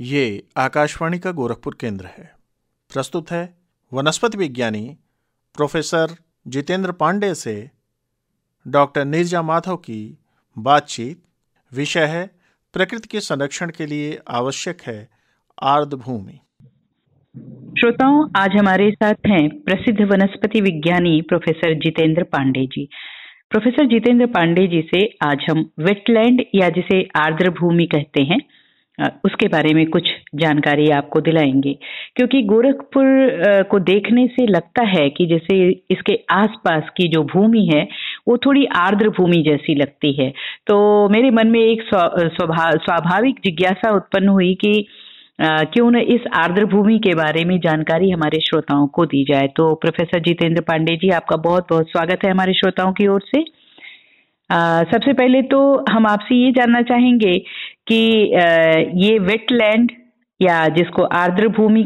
ये आकाशवाणी का गोरखपुर केंद्र है। प्रस्तुत है वनस्पति विज्ञानी प्रोफेसर जितेंद्र पांडे से डॉक्टर नीरजा माधव की बातचीत। विषय है प्रकृति के संरक्षण के लिए आवश्यक है आर्द्र भूमि श्रोताओं, आज हमारे साथ हैं प्रसिद्ध वनस्पति विज्ञानी प्रोफेसर जितेंद्र पांडे जी। प्रोफेसर जितेंद्र पांडे जी से आज हम वेटलैंड या जिसे आर्द्र भूमि कहते हैं उसके बारे में कुछ जानकारी आपको दिलाएँगे। क्योंकि गोरखपुर को देखने से लगता है कि जैसे इसके आसपास की जो भूमि है वो थोड़ी आर्द्र भूमि जैसी लगती है। तो मेरे मन में एक स्वाभाविक जिज्ञासा उत्पन्न हुई कि क्यों न इस आर्द्र भूमि के बारे में जानकारी हमारे श्रोताओं को दी जाए। तो प्रोफेसर जितेंद्र पांडे जी आपका बहुत बहुत स्वागत है हमारे श्रोताओं की ओर से। आ, सबसे पहले तो हम आपसे ये जानना चाहेंगे कि ये वेटलैंड या जिसको आर्द्र भूमि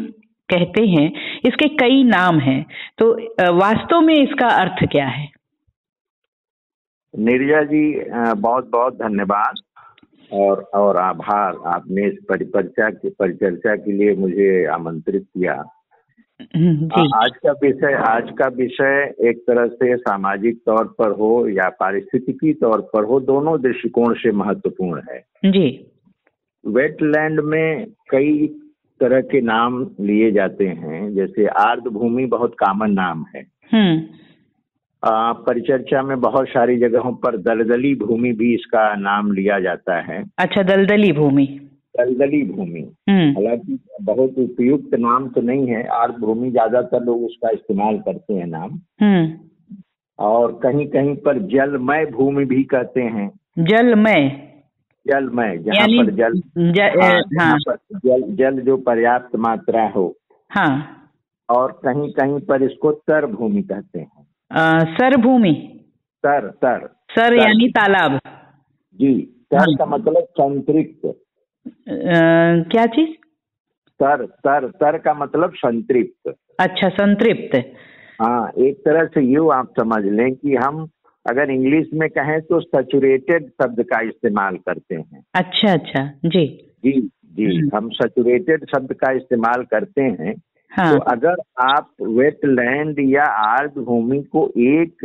कहते हैं, इसके कई नाम हैं। तो वास्तव में इसका अर्थ क्या है? निर्जा जी बहुत बहुत धन्यवाद और और आभार। आपने इस परिचर्चा की, परिचर्चा के लिए मुझे आमंत्रित किया। आज का विषय आज का विषय एक तरह से सामाजिक तौर पर हो या पारिस्थितिकी तौर पर हो दोनों दृष्टिकोण से महत्वपूर्ण है। जी। वेटलैंड में कई तरह के नाम लिए जाते हैं जैसे आर्द्र भूमि बहुत कॉमन नाम है। हम्म। परिचर्चा में बहुत सारी जगहों पर दलदली भूमि भी इसका नाम लिया जाता है। अच्छा दलदली भूमि। दलदली भूमि। हम्म। हालाँकि बहुत उपयुक्त नाम तो नहीं है आर्द्र भूमि ज़्यादातर लोग उसका इस्तेमाल करते हैं नाम। हम्म। और कहीं कहीं पर जलमय भूमि भी कहते हैं। जलमय। जलमय जहाँ पर जल ज, हाँ, हाँ। पर जल जल जो पर्याप्त मात्रा हो। हाँ। और कहीं कहीं पर इसको तर भूमि कहते हैं। सर भूमि। सर सर सर यानी तालाब। जी सर हाँ। का मतलब संतृप्त। क्या चीज़? तर तर तर का मतलब संतृप्त। अच्छा संतृप्त। हाँ एक तरह से यू आप समझ लें कि हम अगर इंग्लिश में कहें तो सचुरेटेड शब्द का इस्तेमाल करते हैं। अच्छा अच्छा जी। जी जी हम्म। हम सचुरेटेड शब्द का इस्तेमाल करते हैं। हाँ। तो अगर आप वेटलैंड या आर्द्र भूमि को एक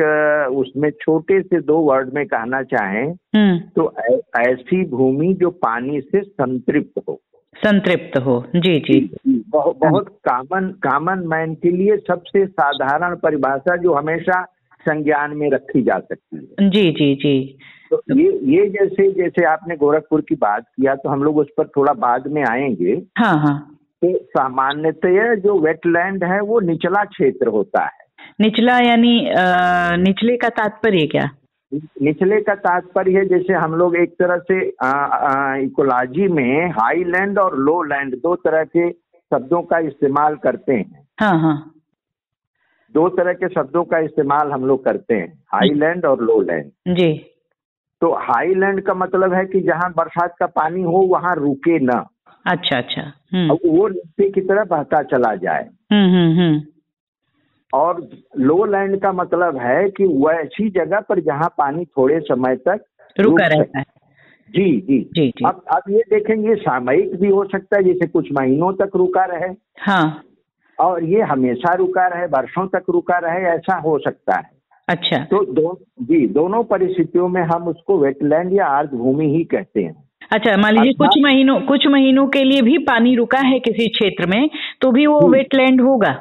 उसमें छोटे से दो वर्ड में कहना चाहें हम्म। तो ऐसी भूमि जो पानी से संतृप्त हो। संतृप्त हो। जी जी। बहुत बहुत कॉमन कॉमन मैन के लिए सबसे साधारण परिभाषा जो हमेशा संज्ञान में रखी जा सकती है। जी जी जी। तो ये ये जैसे जैसे आपने गोरखपुर की बात किया तो हम लोग उस पर थोड़ा बाद में आएँगे। हाँ हाँ। तो सामान्यतः जो वेटलैंड है वो निचला क्षेत्र होता है। निचला यानी निचले का तात्पर्य क्या? निचले का तात्पर्य जैसे हम लोग एक तरह से इकोलॉजी में हाई लैंड और लो लैंड दो तरह के शब्दों का इस्तेमाल करते हैं। हाँ हाँ। दो तरह के शब्दों का इस्तेमाल हम लोग करते हैं हाई लैंड और लो लैंड जी। तो हाई लैंड का मतलब है कि जहाँ बरसात का पानी हो वहाँ रुके न। अच्छा अच्छा। हम्म। वो नीचे की तरफ़ बहता चला जाए। हम्म, हम्म, और लो लैंड का मतलब है कि वैसी जगह पर जहाँ पानी थोड़े समय तक रुका रहता है। जी जी। जी, जी। अब अब ये देखेंगे सामयिक भी हो सकता है जैसे कुछ महीनों तक रुका रहे। हाँ। और ये हमेशा रुका रहे वर्षों तक रुका रहे ऐसा हो सकता है। अच्छा। तो दो जी दोनों परिस्थितियों में हम उसको वेटलैंड या आर्द्र भूमि ही कहते हैं। अच्छा मान लीजिए कुछ महीनों कुछ महीनों के लिए भी पानी रुका है किसी क्षेत्र में तो भी वो वेटलैंड होगा?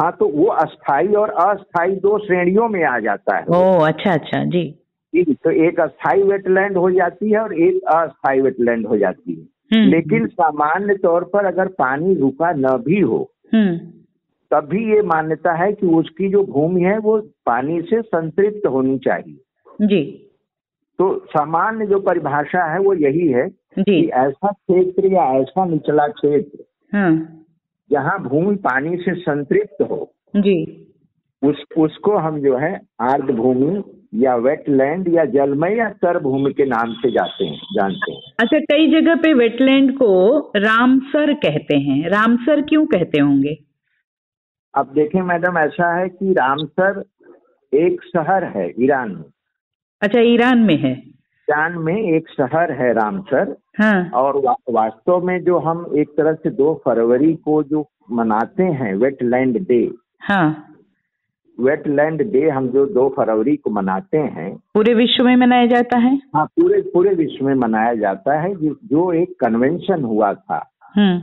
हाँ तो वो अस्थाई और अस्थाई दो श्रेणियों में आ जाता है। ओ अच्छा अच्छा जी। जी तो एक अस्थाई वेटलैंड हो जाती है और एक अस्थाई वेटलैंड हो जाती है। हम्म। लेकिन सामान्य तौर पर अगर पानी रुका न भी हो तब भी ये मान्यता है कि उसकी जो भूमि है वो पानी से संतृप्त होनी चाहिए। जी। तो सामान्य जो परिभाषा है वो यही है जी। कि ऐसा क्षेत्र या ऐसा निचला क्षेत्र हाँ। जहाँ भूमि पानी से संतृप्त हो जी। उस उसको हम जो है आर्द्र भूमि या वेटलैंड या जलमय या तर भूमि के नाम से जाते हैं जानते हैं। अच्छा कई जगह पे वेटलैंड को रामसर कहते हैं। रामसर क्यों कहते होंगे? अब देखें मैडम ऐसा है कि रामसर एक शहर है ईरान में। अच्छा ईरान में है। ईरान में एक शहर है रामसर। हाँ। और वा, वास्तव में जो हम एक तरह से दो फरवरी को जो मनाते हैं वेटलैंड डे हाँ। वेटलैंड डे हम जो दो फरवरी को मनाते हैं। पूरे विश्व में मनाया जाता है? हाँ पूरे पूरे विश्व में मनाया जाता है। जो एक कन्वेंशन हुआ था। हम्म।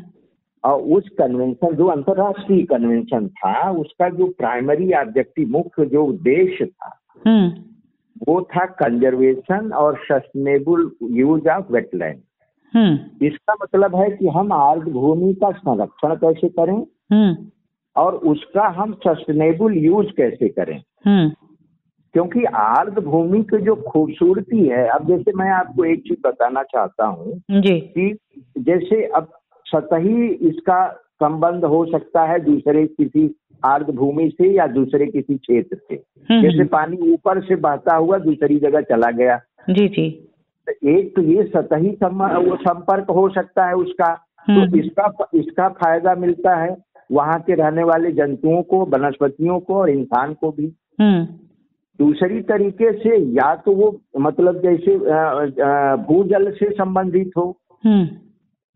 और उस कन्वेंशन जो अंतर्राष्ट्रीय कन्वेंशन था उसका जो प्राइमरी ऑब्जेक्टिव मुख्य जो उद्देश्य था हम्म। वो था कंजर्वेशन और सस्टेनेबल यूज़ ऑफ़ वेटलैंड इसका मतलब है कि हम आर्द्र भूमि का संरक्षण कैसे करें? हम्म। और उसका हम सस्टेनेबल यूज़ कैसे करें? हम्म। क्योंकि आर्द्र भूमि की जो खूबसूरती है अब जैसे मैं आपको एक चीज़ बताना चाहता हूँ कि जैसे अब सतही इसका संबंध हो सकता है दूसरे किसी आर्द्र भूमि से या दूसरे किसी क्षेत्र से। हम्म, जैसे पानी ऊपर से बहता हुआ दूसरी जगह चला गया। जी जी। एक तो ये सतही संपर्क हो सकता है उसका। तो हम्म। इसका इसका फ़ायदा मिलता है वहाँ के रहने वाले जंतुओं को वनस्पतियों को और इंसान को भी। हम्म। दूसरी तरीके से या तो वो मतलब जैसे भूजल से संबंधित हो। हम्म।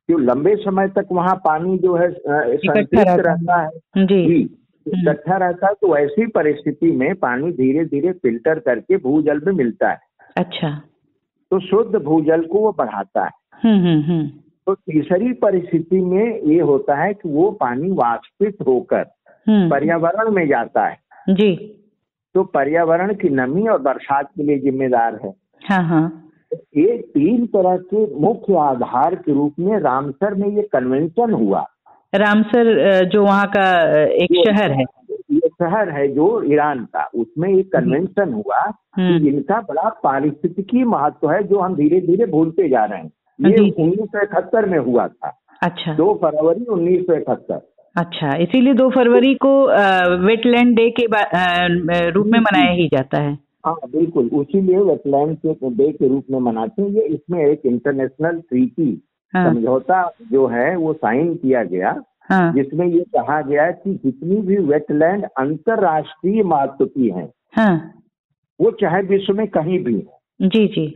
जो लंबे समय तक वहाँ पानी जो है संतुलित रहता है। जी। इकट्ठा रहता है तो ऐसी परिस्थिति में पानी धीरे धीरे फ़िल्टर करके भूजल में मिलता है। अच्छा। तो शुद्ध भूजल को वो बढ़ाता है। हम्म, हम्म, हम्म। तो तीसरी परिस्थिति में ये होता है कि वो पानी वाष्पित होकर पर्यावरण में जाता है। जी। तो पर्यावरण की नमी और बरसात के लिए जिम्मेदार है। हाँ हाँ। ये तीन तरह के मुख्य आधार के रूप में रामसर में ये कन्वेंशन हुआ। रामसर जो वहाँ का एक शहर है। ये शहर है जो ईरान का। उसमें एक कन्वेंशन हुआ कि हम्म। इनका बड़ा पारिस्थितिकी महत्व है जो हम धीरे धीरे भूलते जा रहे हैं। ये उन्नीस सौ इकहत्तर में हुआ था। अच्छा। दो फरवरी उन्नीस सौ इकहत्तर। अच्छा इसीलिए दो फरवरी को वेटलैंड डे के रूप में मनाया ही जाता है। हाँ बिल्कुल। उसीलिए वेटलैंड डे के रूप में मनाते हैं। ये इसमें एक इंटरनेशनल ट्रीटी हाँ। समझौता जो है वो साइन किया गया हाँ। जिसमें ये कहा गया कि जितनी भी वेटलैंड अंतरराष्ट्रीय महत्व की है हाँ। वो चाहे विश्व में कहीं भी जी जी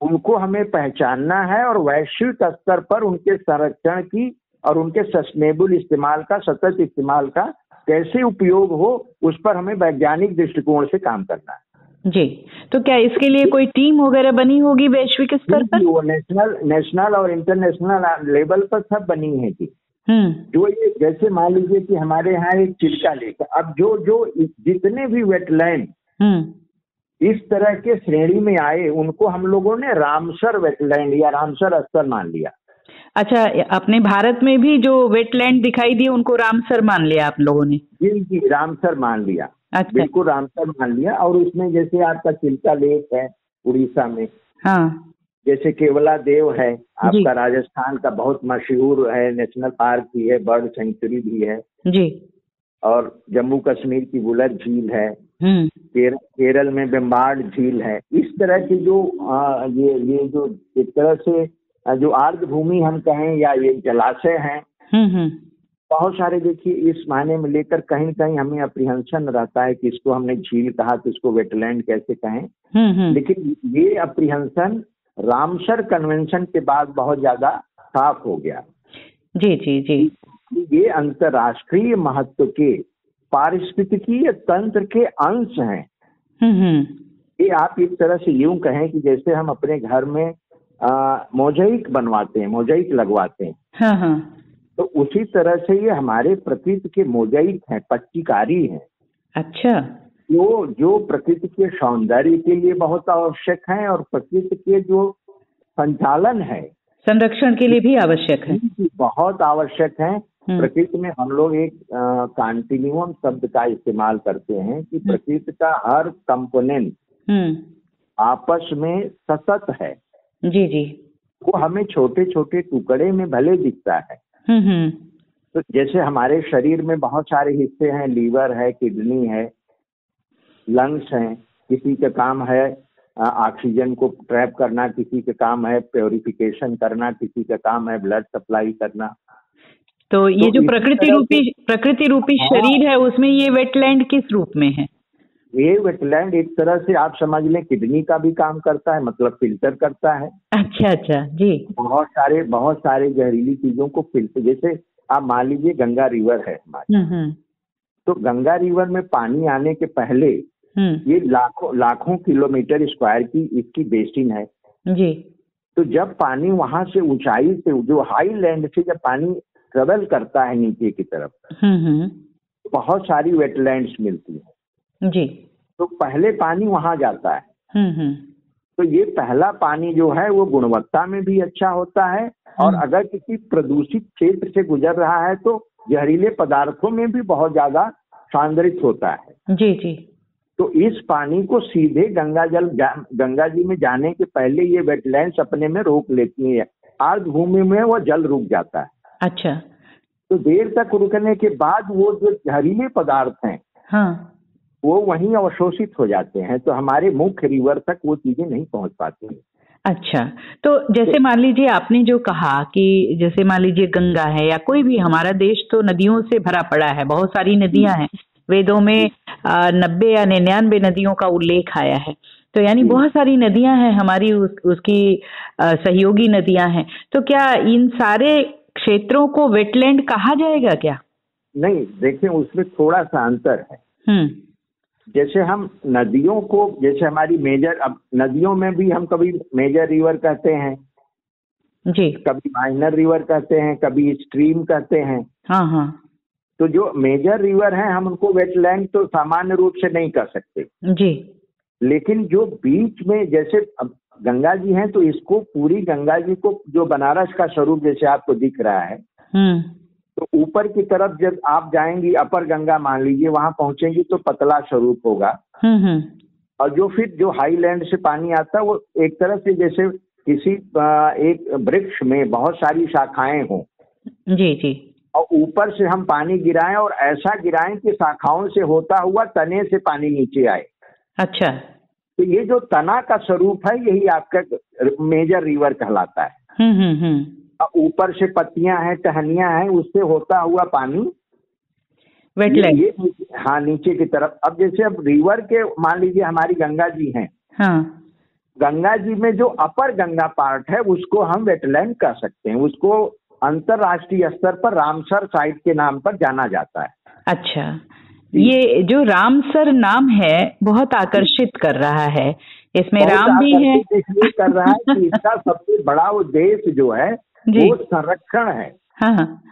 उनको हमें पहचानना है और वैश्विक स्तर पर उनके संरक्षण की और उनके सस्टेनेबल इस्तेमाल का सतत इस्तेमाल का कैसे उपयोग हो उस पर हमें वैज्ञानिक दृष्टिकोण से काम करना है जी। तो क्या इसके लिए कोई टीम वगैरह बनी होगी वैश्विक स्तर पर? वो नेशनल नेशनल और इंटरनेशनल लेवल पर सब बनी है जी। हम्म। जो ये जैसे मान लीजिए कि हमारे यहाँ एक चिल्का लेक अब जो जो जितने भी वेटलैंड हम्म। इस तरह के श्रेणी में आए उनको हम लोगों ने रामसर वेटलैंड या रामसर स्तर मान लिया। अच्छा अपने भारत में भी जो वेटलैंड दिखाई दिए उनको रामसर मान लिया आप लोगों ने? जी जी रामसर मान लिया। अच्छा। बिल्कुल रामसर मान लिया। और उसमें जैसे आपका चिल्का लेक है उड़ीसा में हाँ। जैसे केवला देव है आपका राजस्थान का बहुत मशहूर है नेशनल पार्क भी है बर्ड सेंचुरी भी है। जी। और जम्मू कश्मीर की बुलर झील है हम्म। केर, केरल में बेम्बार्ड झील है। इस तरह की जो आ, ये ये जो एक तरह से जो आर्द्र भूमि हम कहें या ये जलाशय हैं हम्म, हम्म। बहुत सारे देखिए इस मायने में लेकर कहीं कहीं हमें अप्रिहंसन रहता है कि इसको हमने झील कहा तो इसको वेटलैंड कैसे कहें। लेकिन ये अप्रिहंसन रामसर कन्वेंशन के बाद बहुत ज़्यादा साफ़ हो गया। जी जी जी। ये अंतरराष्ट्रीय महत्व के पारिस्थितिकीय तंत्र के अंश हैं। हम्म, हम्म। ये आप एक तरह से यूँ कहें कि जैसे हम अपने घर में मोजाइक बनवाते हैं मोजाइक लगवाते हैं। हाँ हाँ। तो उसी तरह से ये हमारे प्रकृति के मोजाइक हैं पट्टिकारी हैं। अच्छा। जो जो प्रकृति के सौंदर्य के लिए बहुत आवश्यक है और प्रकृति के जो संचालन है। संरक्षण के लिए भी आवश्यक है। बहुत आवश्यक है। हम्म। प्रकृति में हम लोग एक कॉन्टिन्यूम शब्द का इस्तेमाल करते हैं कि हम्म। प्रकृति का हर कंपोनेंट हम्म। आपस में सतत है। जी जी। वो हमें छोटे छोटे टुकड़े में भले दिखता है। तो जैसे हमारे शरीर में बहुत सारे हिस्से हैं लीवर है किडनी है लंग्स हैं किसी का काम है ऑक्सीजन को ट्रैप करना किसी का काम है प्योरिफिकेशन करना किसी का काम है ब्लड सप्लाई करना। तो ये तो जो प्रकृति रूपी प्रकृति रूपी हाँ, शरीर है उसमें ये वेटलैंड किस रूप में है? ये वेटलैंड एक तरह से आप समझ लें किडनी का भी काम करता है मतलब फ़िल्टर करता है। अच्छा अच्छा जी। बहुत सारे बहुत सारे जहरीली चीज़ों को फ़िल्टर जैसे आप मान लीजिए गंगा रिवर है हमारी। हम्म, हम्म। तो गंगा रिवर में पानी आने के पहले हम्म। ये लाखों लाखों किलोमीटर स्क्वायर की इसकी बेसिन है। जी। तो जब पानी वहाँ से ऊंचाई से जो हाई लैंड से जब पानी ट्रेवल करता है नीचे की तरफ़ बहुत सारी वेटलैंड्स मिलती है। जी। तो पहले पानी वहाँ जाता है। तो ये पहला पानी जो है वो गुणवत्ता में भी अच्छा होता है और अगर किसी प्रदूषित क्षेत्र से गुजर रहा है तो जहरीले पदार्थों में भी बहुत ज़्यादा सांद्रित होता है। जी जी। तो इस पानी को सीधे गंगा जल गंगा जी में जाने के पहले ये वेटलैंड्स अपने में रोक लेती है। आर्द भूमि में वो जल रुक जाता है। अच्छा। तो देर तक रुकने के बाद वो जो जहरीले पदार्थ हैं हाँ। वो वहीं अवशोषित हो जाते हैं तो हमारे मुख्य रिवर तक वो चीज़ें नहीं पहुँच पाती अच्छा तो जैसे मान लीजिए आपने जो कहा कि जैसे मान लीजिए गंगा है या कोई भी हमारा देश तो नदियों से भरा पड़ा है बहुत सारी नदियाँ हैं। वेदों में नब्बे या निन्यानबे नदियों का उल्लेख आया है। तो यानी बहुत सारी नदियाँ हैं हमारी उस, उसकी आ, सहयोगी नदियाँ हैं। तो क्या इन सारे क्षेत्रों को वेटलैंड कहा जाएगा क्या? नहीं देखिए उसमें थोड़ा सा अंतर है। हम्म। जैसे हम नदियों को जैसे हमारी मेजर अब नदियों में भी हम कभी मेजर रिवर कहते हैं। जी। कभी माइनर रिवर कहते हैं कभी स्ट्रीम कहते हैं। हाँ हाँ। तो जो मेजर रिवर हैं हम उनको वेटलैंड तो सामान्य रूप से नहीं कर सकते। जी। लेकिन जो बीच में जैसे अब गंगा जी हैं तो इसको पूरी गंगा जी को जो बनारस का स्वरूप जैसे आपको दिख रहा है हम्म। तो ऊपर की तरफ़ जब आप जाएँगी अपर गंगा मान लीजिए वहाँ पहुंचेंगी तो पतला स्वरूप होगा। हम्म, हम्म। और जो फिर जो हाई लैंड से पानी आता है वो एक तरह से जैसे किसी एक वृक्ष में बहुत सारी शाखाएँ हों। जी जी। और ऊपर से हम पानी गिराएँ और ऐसा गिराएँ कि शाखाओं से होता हुआ तने से पानी नीचे आए। अच्छा। तो ये जो तना का स्वरूप है यही आपका मेजर रिवर कहलाता है। हम्म हम्म हम्म। ऊपर से पत्तियाँ हैं टहनियाँ हैं उससे होता हुआ पानी। वेटलैंड हाँ नीचे की तरफ़। अब जैसे अब रिवर के मान लीजिए हमारी गंगा जी हैं। हाँ। गंगा जी में जो अपर गंगा पार्ट है उसको हम वेटलैंड कह सकते हैं। उसको अंतरराष्ट्रीय स्तर पर रामसर साइट के नाम पर जाना जाता है। अच्छा। ये जो रामसर नाम है बहुत आकर्षित कर रहा है। इसमें राम भी है। इसलिए कर रहा है कि इसका सबसे बड़ा उद्देश्य जो है वो संरक्षण है। हाँ, हाँ।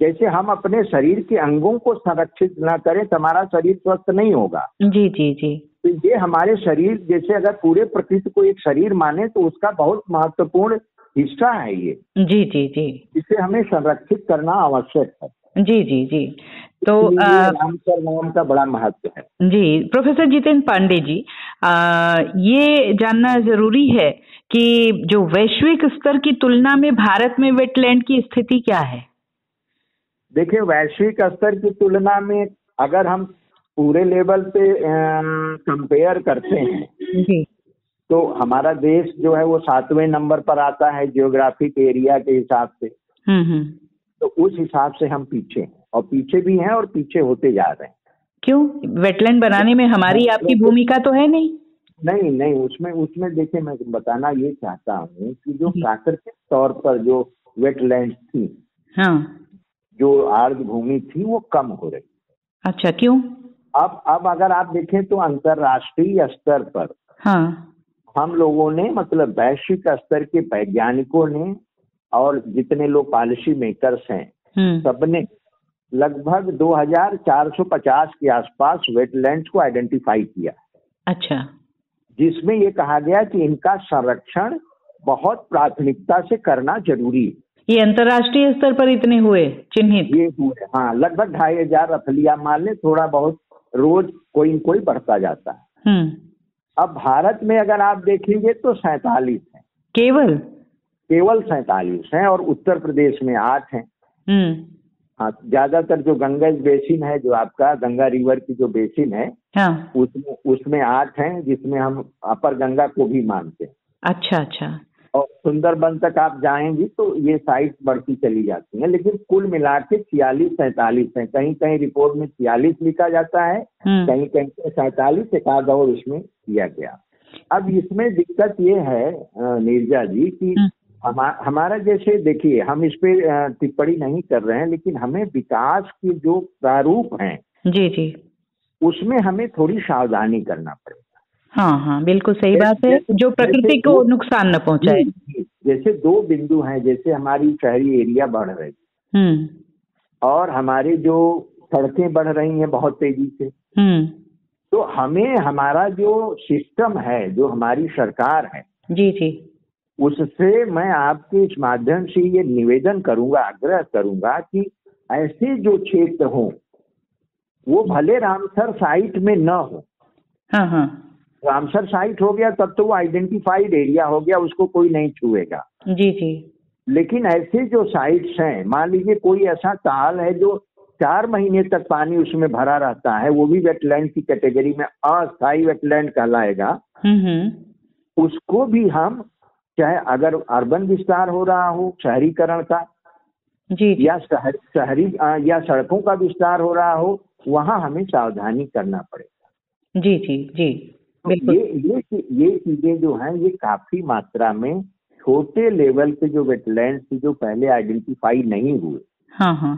जैसे हम अपने शरीर के अंगों को संरक्षित ना करें तो हमारा शरीर स्वस्थ नहीं होगा। जी जी जी। तो ये हमारे शरीर जैसे अगर पूरे प्रकृति को एक शरीर माने तो उसका बहुत महत्वपूर्ण हिस्सा है ये। जी जी जी। इसे हमें संरक्षित करना आवश्यक है। जी जी जी। तो रामसर नाम का बड़ा महत्व है। जी प्रोफेसर जितेंद्र पांडे जी आ, ये जानना ज़रूरी है कि जो वैश्विक स्तर की तुलना में भारत में वेटलैंड की स्थिति क्या है? देखिए वैश्विक स्तर की तुलना में अगर हम पूरे लेवल पे कंपेयर करते हैं जी। तो हमारा देश जो है वो सातवें नंबर पर आता है जियोग्राफिक एरिया के हिसाब से। हम्म, हम्म। तो उस हिसाब से हम पीछे हैं। और पीछे भी हैं और पीछे होते जा रहे हैं। क्यों? वेटलैंड बनाने में हमारी आपकी भूमिका तो है नहीं। नहीं नहीं उसमें उसमें देखिए मैं बताना ये चाहता हूँ कि जो प्राकृतिक तौर पर जो वेटलैंड थी हाँ। जो आर्द्र भूमि थी वो कम हो रही अच्छा क्यों? अब अब अगर आप देखें तो अंतरराष्ट्रीय स्तर पर हाँ। हम लोगों ने मतलब वैश्विक स्तर के वैज्ञानिकों ने और जितने लोग पॉलिसी मेकर्स हैं हम्म। सबने लगभग 2450 के आसपास वेटलैंड को आइडेंटिफाई किया। अच्छा। जिसमें ये कहा गया कि इनका संरक्षण बहुत प्राथमिकता से करना ज़रूरी है। ये अंतर्राष्ट्रीय स्तर पर इतने हुए चिन्हित? ये हुए हाँ लगभग ढाई हज़ार रफलिया माल ने थोड़ा बहुत रोज कोई कोई बढ़ता जाता है। हम्म। अब भारत में अगर आप देखेंगे तो सैतालीस है। केवल? केवल सैतालीस है और उत्तर प्रदेश में आठ है। हम्म। हाँ ज़्यादातर जो गंगा बेसिन है जो आपका गंगा रिवर की जो बेसिन है हाँ। उसमें उसमें आठ हैं जिसमें हम अपर गंगा को भी मानते हैं अच्छा अच्छा और सुंदरबन तक आप जाएँगी तो ये साइट बढ़ती चली जाती है लेकिन कुल मिला के छियालीस सैतालीस है कहीं कहीं रिपोर्ट में छियालीस लिखा जाता है हम्म। कहीं कहीं सैतालीस एक आध और इसमें किया गया अब इसमें दिक्कत ये है नीरजा जी कि। हमा, हमारा जैसे देखिए हम इस पे टिप्पणी नहीं कर रहे हैं लेकिन हमें विकास के जो प्रारूप हैं जी जी। उसमें हमें थोड़ी सावधानी करना पड़ेगा। हाँ हाँ बिल्कुल सही बात है। जो प्रकृति को नुकसान न पहुँचाए। जैसे दो बिंदु हैं जैसे हमारी शहरी एरिया बढ़ रही हम्म। और हमारे जो सड़कें बढ़ रही हैं बहुत तेज़ी से। हम्म। तो हमें हमारा जो सिस्टम है जो हमारी सरकार है जी जी। उससे मैं आपके इस माध्यम से ये निवेदन करूँगा आग्रह करूँगा कि ऐसे जो क्षेत्र हो वो भले रामसर साइट में न हो। हाँ हाँ। रामसर साइट हो गया तब तो वो आइडेंटिफाइड एरिया हो गया उसको कोई नहीं छुएगा। जी जी। लेकिन ऐसे जो साइट्स हैं मान लीजिए कोई ऐसा ताल है जो चार महीने तक पानी उसमें भरा रहता है वो भी वेटलैंड की कैटेगरी में अस्थायी वेटलैंड कहलाएगा हम्म, हम्म। उसको भी हम चाहे अगर अर्बन विस्तार हो रहा हो शहरीकरण का जी, या शहर शहरी या सड़कों का विस्तार हो रहा हो वहाँ हमें सावधानी करना पड़ेगा। जी जी जी तो ये ये ये चीज़ें जो हैं ये काफ़ी मात्रा में छोटे लेवल के जो वेटलैंड जो पहले आइडेंटिफाई नहीं हुए हाँ हाँ।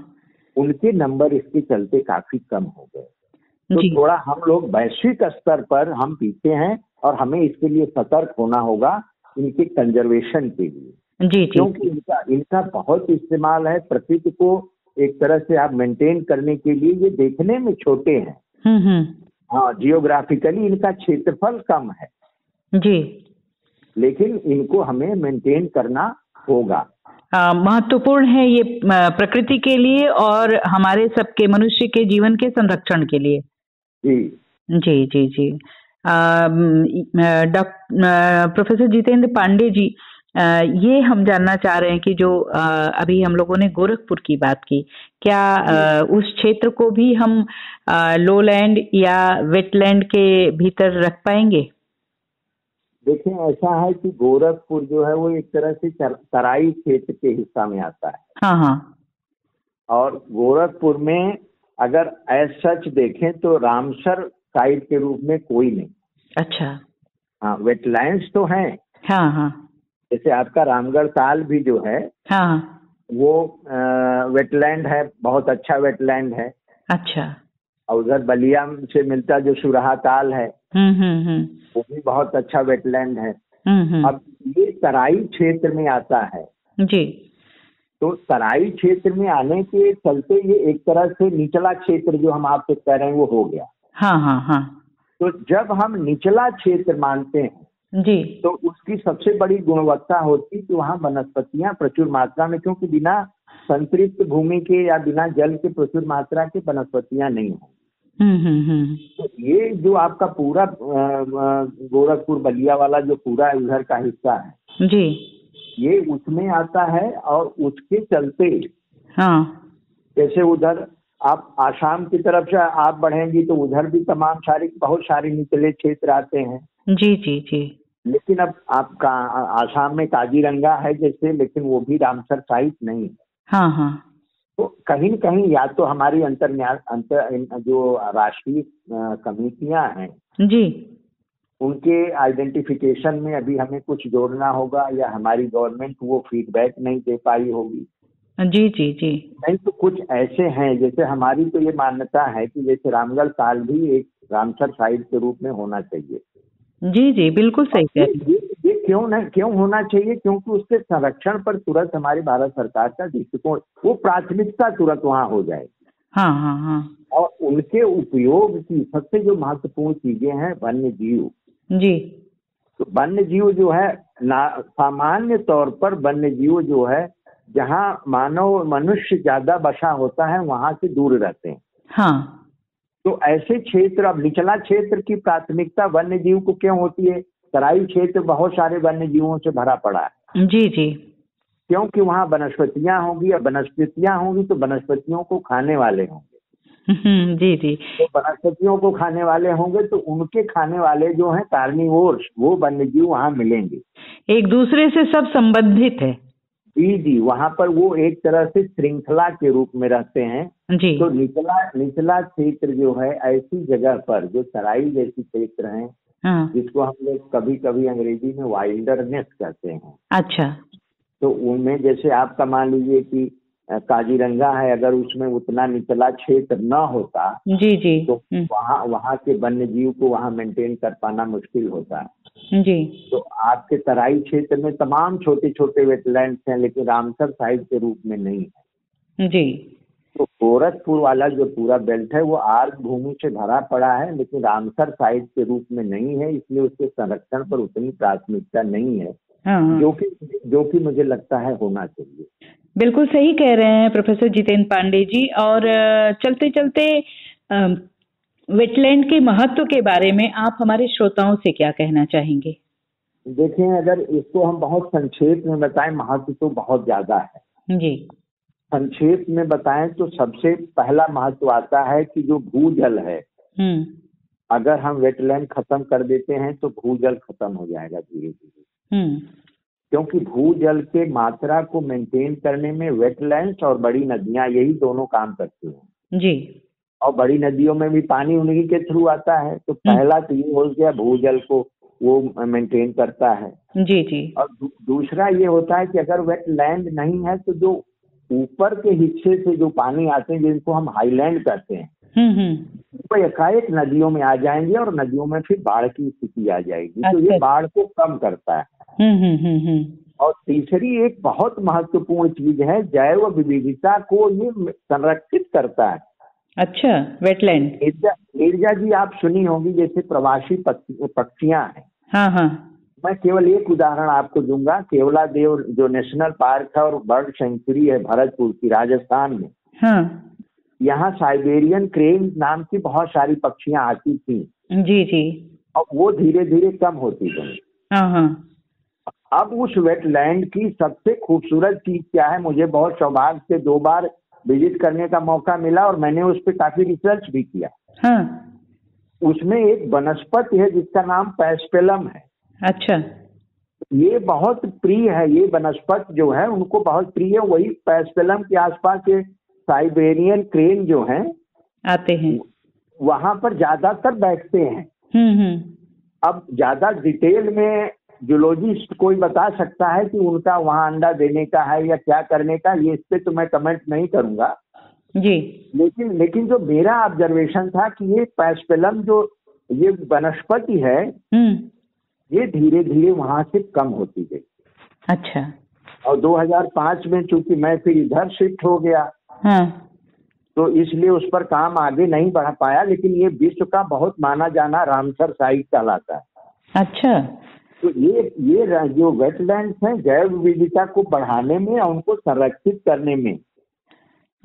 उनके नंबर इसके चलते काफ़ी कम हो गए। तो थोड़ा हम लोग वैश्विक स्तर पर हम पीछे हैं और हमें इसके लिए सतर्क होना होगा। इनके कंजर्वेशन के लिए। जी क्योंकि इनका इनका बहुत इस्तेमाल है प्रकृति को एक तरह से आप मेंटेन करने के लिए ये देखने में छोटे हैं। हम्म, हम्म। हाँ जियोग्राफिकली इनका क्षेत्रफल कम है। जी। लेकिन इनको हमें मेंटेन करना होगा। महत्वपूर्ण है ये प्रकृति के लिए और हमारे सबके मनुष्य के जीवन के संरक्षण के लिए। जी। जी जी जी। प्रोफेसर जितेंद्र पांडे जी ये हम जानना चाह रहे हैं कि जो अभी हम लोगों ने गोरखपुर की बात की क्या उस क्षेत्र को भी हम लोलैंड या वेटलैंड के भीतर रख पाएँगे? देखिए ऐसा है कि गोरखपुर जो है वो एक तरह से तराई क्षेत्र के हिस्सा में आता है। हाँ हाँ। और गोरखपुर में अगर एज सच देखें तो रामसर साइड के रूप में कोई नहीं। अच्छा। हाँ वेटलैंड तो हैं। हाँ हाँ। जैसे आपका रामगढ़ ताल भी जो है हाँ। वो वेटलैंड है बहुत अच्छा वेटलैंड है। अच्छा। और उधर बलिया से मिलता जो सुरहा ताल है हम्म, हम्म, हम्म। वो भी बहुत अच्छा वेटलैंड है। अब ये तराई क्षेत्र में आता है। जी। तो तराई क्षेत्र में आने के चलते ये एक तरह से निचला क्षेत्र जो हम आपसे कह रहे हैं वो हो गया। हाँ हाँ हाँ। तो जब हम निचला क्षेत्र मानते हैं जी। तो उसकी सबसे बड़ी गुणवत्ता होती कि वहाँ वनस्पतियाँ प्रचुर मात्रा में क्योंकि बिना संतृप्त भूमि के या बिना जल के प्रचुर मात्रा के वनस्पतियाँ नहीं हो। हम्म, हम्म, हम्म। तो ये जो आपका पूरा गोरखपुर बलिया वाला जो पूरा इधर का हिस्सा है जी। ये उसमें आता है और उसके चलते हाँ। जैसे उधर आप आसाम की तरफ़ से आप बढ़ेंगी तो उधर भी तमाम सारे बहुत सारे निचले क्षेत्र आते हैं। जी जी जी। लेकिन अब आपका आसाम में काजीरंगा है जैसे लेकिन वो भी रामसर साइट नहीं है। हाँ हाँ। तो कहीं न कहीं या तो हमारी अंतर अंतर जो राष्ट्रीय कमेटियाँ हैं जी। उनके आइडेंटिफिकेशन में अभी हमें कुछ जोड़ना होगा या हमारी गवर्नमेंट वो फीडबैक नहीं दे पाई होगी। जी जी जी। नहीं तो कुछ ऐसे हैं जैसे हमारी तो ये मान्यता है कि जैसे रामगढ़ ताल भी एक रामसर साइड के रूप में होना चाहिए। जी जी बिल्कुल सही कह ये, ये क्यों नहीं क्यों होना चाहिए? क्योंकि उसके संरक्षण पर तुरंत हमारी भारत सरकार का दृष्टिकोण वो प्राथमिकता तुरंत वहाँ हो जाए। हाँ हाँ हाँ। और उनके उपयोग की सबसे जो महत्वपूर्ण चीज़ें हैं वन्य जीव। जी। तो वन्य जीव जो है ना सामान्य तौर पर वन्य जीव जो है जहाँ मानव मनुष्य ज़्यादा बसा होता है वहाँ से दूर रहते हैं। हाँ। तो ऐसे क्षेत्र अब निचला क्षेत्र की प्राथमिकता वन्य जीव को क्यों होती है? तराई क्षेत्र बहुत सारे वन्य जीवों से भरा पड़ा है। जी जी। क्योंकि वहाँ वनस्पतियाँ होंगी और वनस्पतियाँ होंगी तो वनस्पतियों को खाने वाले होंगे। हम्म, जी जी। तो वनस्पतियों को खाने वाले होंगे तो उनके खाने वाले जो हैं कार्निवोर्स वो वन्य जीव वहाँ मिलेंगे। एक दूसरे से सब संबंधित है। जी जी वहाँ पर वो एक तरह से श्रृंखला के रूप में रहते हैं। जी। तो निचला निचला क्षेत्र जो है ऐसी जगह पर जो तराई जैसी क्षेत्र है हाँ। जिसको हम लोग कभी कभी अंग्रेज़ी में वाइल्डरनेस कहते हैं। अच्छा। तो उनमें जैसे आपका मान लीजिए कि काजीरंगा है अगर उसमें उतना निचला क्षेत्र न होता जी जी। तो हम्म। वहाँ वहाँ के वन्य जीव को वहाँ मेंटेन कर पाना मुश्किल होता। है जी। तो आपके तराई क्षेत्र में तमाम छोटे छोटे वेटलैंड हैं लेकिन रामसर साइड के रूप में नहीं है। जी। तो गोरखपुर वाला जो पूरा बेल्ट है वो आर्क भूमि से भरा पड़ा है लेकिन रामसर साइड के रूप में नहीं है इसलिए उसके संरक्षण पर उतनी प्राथमिकता नहीं है हाँ, हाँ। जो कि जो कि मुझे लगता है होना चाहिए। बिल्कुल सही कह रहे हैं प्रोफेसर जितेंद्र पांडे जी और चलते चलते वेटलैंड के महत्व के बारे में आप हमारे श्रोताओं से क्या कहना चाहेंगे? देखें अगर इसको हम बहुत संक्षेप में बताएँ महत्व तो बहुत ज़्यादा है। जी। संक्षेप में बताएँ तो सबसे पहला महत्व आता है कि जो भूजल है हम्म। अगर हम वेटलैंड खत्म कर देते हैं तो भूजल खत्म हो जाएगा धीरे धीरे हम्म। क्योंकि भूजल के मात्रा को मेंटेन करने में वेटलैंड्स और बड़ी नदियाँ यही दोनों काम करती हैं। जी। और बड़ी नदियों में भी पानी उन्हीं के थ्रू आता है। तो हम्म। पहला तो ये हो गया भूजल को वो मेंटेन करता है। जी जी। और दूसरा ये होता है कि अगर वेटलैंड नहीं है तो जो ऊपर के हिस्से से जो पानी आते हैं जिनको हम हाईलैंड कहते हैं हम्म, हम्म। वो एकाएक नदियों में आ जाएँगे और नदियों में फिर बाढ़ की स्थिति आ जाएगी। तो ये अच्छा। बाढ़ को कम करता है। हम्म, हम्म, हम्म, और तीसरी एक बहुत महत्वपूर्ण चीज़ है जैव विविधता को ये संरक्षित करता है। अच्छा वेटलैंड ईर्जा जी आप सुनी होंगी जैसे प्रवासी पक्षियाँ हैं। हाँ हाँ। मैं केवल एक उदाहरण आपको दूँगा केवला देव जो नेशनल पार्क है और बर्ड सेंचुरी है भरतपुर की राजस्थान में। हाँ। यहाँ साइबेरियन क्रेन नाम की बहुत सारी पक्षियाँ आती थी। जी जी। और वो धीरे धीरे कम होती गई। हाँ हाँ। अब उस वेटलैंड की सबसे खूबसूरत चीज़ क्या है मुझे बहुत सौभाग्य से दो बार विज़िट करने का मौका मिला और मैंने उस पर काफ़ी रिसर्च भी किया। हाँ। उसमें एक वनस्पति है जिसका नाम पैस्पेलम है। अच्छा। ये बहुत प्रिय है ये वनस्पति जो है उनको बहुत प्रिय है। वही पैस्पेलम के आसपास के साइबेरियन क्रेन जो है आते हैं। वहाँ पर ज़्यादातर बैठते हैं। हम्म हम्म। अब ज़्यादा डिटेल में जूलॉजिस्ट कोई बता सकता है कि उनका वहाँ अंडा देने का है या क्या करने का ये इस पे तो मैं कमेंट नहीं करूँगा। जी। लेकिन लेकिन जो मेरा ऑब्जर्वेशन था कि ये पैस्पेलम जो ये वनस्पति है हम्म। ये धीरे धीरे वहाँ से कम होती गई। अच्छा। और 2005 में चूँकि मैं फिर इधर शिफ्ट हो गया हाँ। तो इसलिए उस पर काम आगे नहीं बढ़ा पाया लेकिन ये विश्व का बहुत माना जाना रामसर साइट कहलाता है। अच्छा। तो ये ये जो वेटलैंड हैं जैव विविधता को बढ़ाने में और उनको संरक्षित करने में।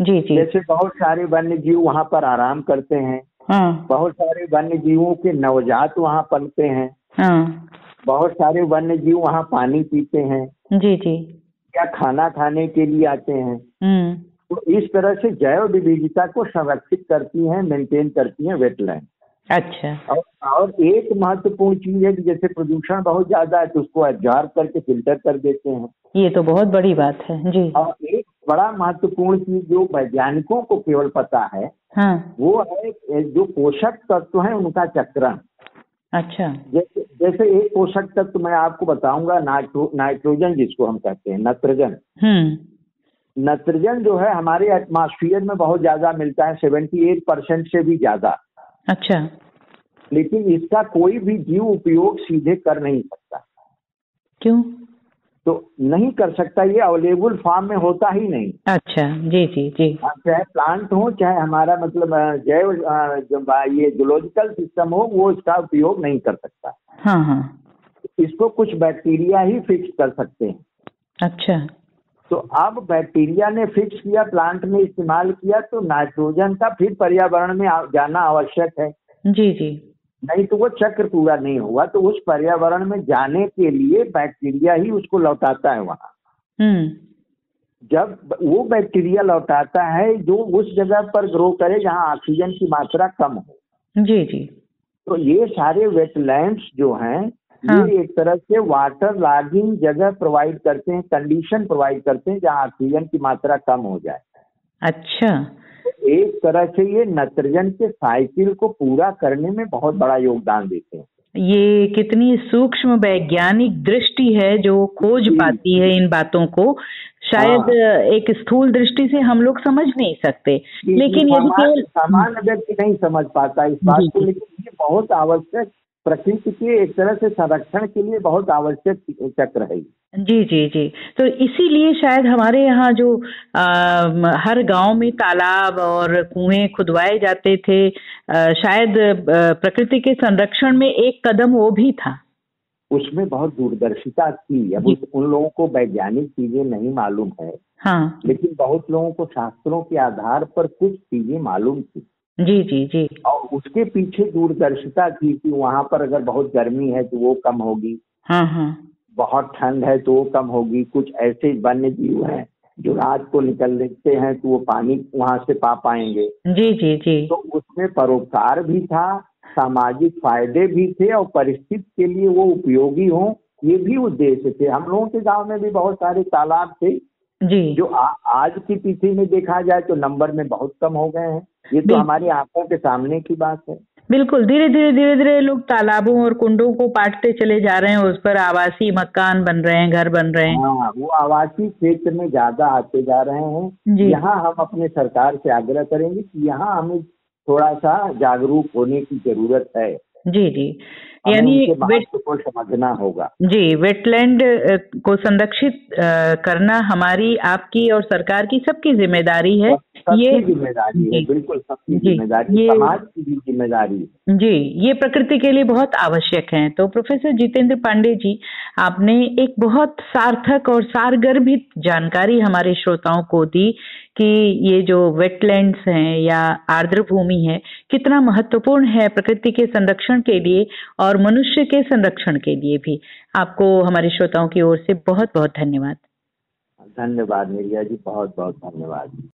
जी जी। जैसे बहुत सारे वन्य जीव वहाँ पर आराम करते हैं। हाँ। बहुत सारे वन्य जीवों के नवजात वहाँ पलते हैं। हाँ। बहुत सारे वन्य जीव वहाँ पानी पीते हैं। जी जी। या खाना खाने के लिए आते हैं। हम्म। तो इस तरह से जैव विविधता को संरक्षित करती हैं मेंटेन करती हैं वेटलैंड अच्छा। और, और एक महत्वपूर्ण चीज़ है कि जैसे प्रदूषण बहुत ज़्यादा है तो उसको एब्जॉर्ब करके फ़िल्टर कर देते हैं। ये तो बहुत बड़ी बात है जी। और एक बड़ा महत्वपूर्ण चीज़ जो वैज्ञानिकों को केवल पता है हाँ। वो है जो पोषक तत्व है उनका चक्रण। अच्छा। जैसे जैसे एक पोषक तत्व मैं आपको बताऊँगा नाइट्रो नाइट्रोजन जिसको हम कहते हैं नत्रजन। हम्म। नत्रजन जो है हमारे एटमॉस्फेयर में बहुत ज़्यादा मिलता है सेवेंटी एट परसेंट से भी ज़्यादा। अच्छा। लेकिन इसका कोई भी जीव उपयोग सीधे कर नहीं सकता। क्यों? तो नहीं कर सकता ये अवेलेबल फार्म में होता ही नहीं। अच्छा जी जी जी। हाँ, चाहे प्लांट हो चाहे हमारा मतलब जैव ये जुलोजिकल सिस्टम हो वो इसका उपयोग नहीं कर सकता। हाँ हाँ। इसको कुछ बैक्टीरिया ही फिक्स कर सकते हैं। अच्छा। तो अब बैक्टीरिया ने फिक्स किया प्लांट में इस्तेमाल किया तो नाइट्रोजन का फिर पर्यावरण में जाना आवश्यक है जी जी नहीं तो वो चक्र पूरा नहीं हुआ तो उस पर्यावरण में जाने के लिए बैक्टीरिया ही उसको लौटाता है वहाँ हम्म। जब वो बैक्टीरिया लौटाता है जो उस जगह पर ग्रो करे जहाँ ऑक्सीजन की मात्रा कम हो जी जी तो ये सारे वेटलैंड्स जो हाँ. ये एक तरह से वाटर लॉगिंग जगह प्रोवाइड करते हैं कंडीशन प्रोवाइड करते हैं जहाँ ऑक्सीजन की मात्रा कम हो जाए। अच्छा। तो एक तरह से ये नाइट्रोजन के साइकिल को पूरा करने में बहुत बड़ा योगदान देते हैं। ये कितनी सूक्ष्म वैज्ञानिक दृष्टि है जो खोज पाती है इन बातों को। शायद हाँ। एक स्थूल दृष्टि से हम लोग समझ नहीं सकते। लेकिन यदि केवल सामान्य व्यक्ति नहीं समझ पाता इस बात को लेकिन ये बहुत आवश्यक प्रकृति के एक तरह से संरक्षण के लिए बहुत आवश्यक चक्र है। जी जी जी। तो इसीलिए शायद हमारे यहाँ जो आ, हर गाँव में तालाब और कुएँ खुदवाए जाते थे आ, शायद प्रकृति के संरक्षण में एक कदम वो भी था। उसमें बहुत दूरदर्शिता थी। अब उस उन लोगों को वैज्ञानिक चीज़ें नहीं मालूम है। हाँ। लेकिन बहुत लोगों को शास्त्रों के आधार पर कुछ चीज़ें मालूम थी। जी जी जी। और उसके पीछे दूरदर्शिता थी कि वहाँ पर अगर बहुत गर्मी है तो वो कम होगी। हाँ हाँ। बहुत ठंड है तो वो कम होगी। कुछ ऐसे वन्य जीव हैं जो रात को निकलते हैं तो वो पानी वहाँ से पा पाएँगे। जी जी जी। तो उसमें परोपकार भी था सामाजिक फ़ायदे भी थे और परिस्थिति के लिए वो उपयोगी हो ये भी उद्देश्य थे। हम लोगों के गाँव में भी बहुत सारे तालाब थे जी। जो आ, आज की तिथि में देखा जाए तो नंबर में बहुत कम हो गए हैं। ये तो हमारी आँखों के सामने की बात है। बिल्कुल धीरे धीरे धीरे धीरे लोग तालाबों और कुंडों को पाटते चले जा रहे हैं उस पर आवासीय मकान बन रहे हैं घर बन रहे हैं। हाँ वो आवासीय क्षेत्र में ज़्यादा आते जा रहे हैं। यहाँ हम अपने सरकार से आग्रह करेंगे कि यहाँ हमें थोड़ा सा जागरूक होने की ज़रूरत है। जी जी। यानी वेट को समझना होगा। जी वेटलैंड को संरक्षित करना हमारी आपकी और सरकार की सबकी ज़िम्मेदारी है। ये ज़िम्मेदारी है बिल्कुल सबकी ज़िम्मेदारी समाज की भी ज़िम्मेदारी जी ये प्रकृति के लिए बहुत आवश्यक है। तो प्रोफेसर जितेंद्र पांडे जी आपने एक बहुत सार्थक और सारगर्भित जानकारी हमारे श्रोताओं को दी। कि ये जो वेटलैंड्स हैं या आर्द्र भूमि है, कितना महत्वपूर्ण है प्रकृति के संरक्षण के लिए और मनुष्य के संरक्षण के लिए भी। आपको हमारे श्रोताओं की ओर से बहुत बहुत धन्यवाद। धन्यवाद निर्या जी बहुत बहुत धन्यवाद।